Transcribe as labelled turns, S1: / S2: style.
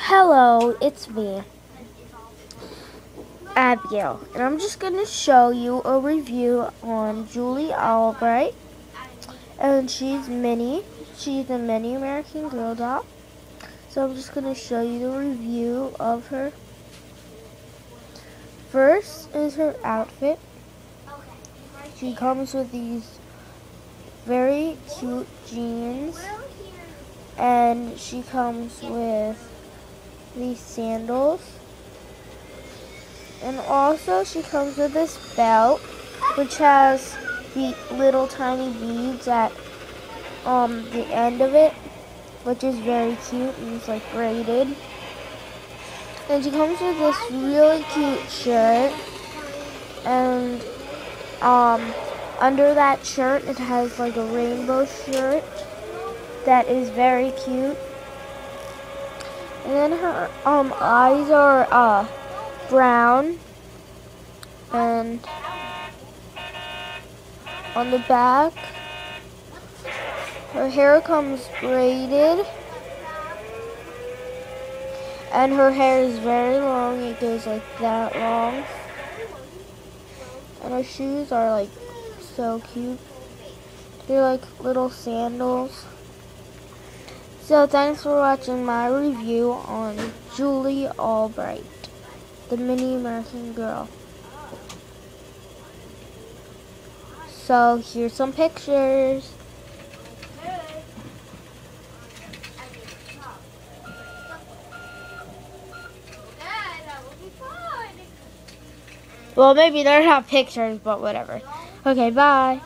S1: Hello, it's me, Abigail, and I'm just going to show you a review on Julie Albright, and she's Minnie. She's a mini American Girl doll. So I'm just going to show you the review of her. First is her outfit. She comes with these very cute jeans, and she comes with these sandals. And also she comes with this belt, which has the little tiny beads at um, the end of it, which is very cute and it's like braided. And she comes with this really cute shirt, and um, under that shirt it has like a rainbow shirt that is very cute. And then her um eyes are uh brown. And on the back her hair comes braided. And her hair is very long. It goes like that long. And her shoes are like so cute. They're like little sandals so thanks for watching my review on Julie Albright, the mini American girl. So here's some pictures. Well, maybe they're not pictures, but whatever. Okay, bye.